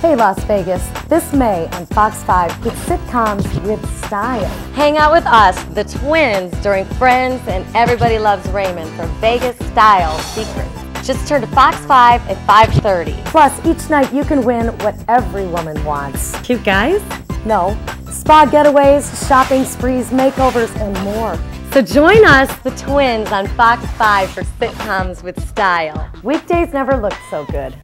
Hey Las Vegas, this May on Fox 5 with sitcoms with style. Hang out with us, the twins, during Friends and Everybody Loves Raymond for Vegas Style Secrets. Just turn to Fox 5 at 5.30. Plus, each night you can win what every woman wants. Cute guys? No, spa getaways, shopping sprees, makeovers, and more. So join us, the twins, on Fox 5 for sitcoms with style. Weekdays never looked so good.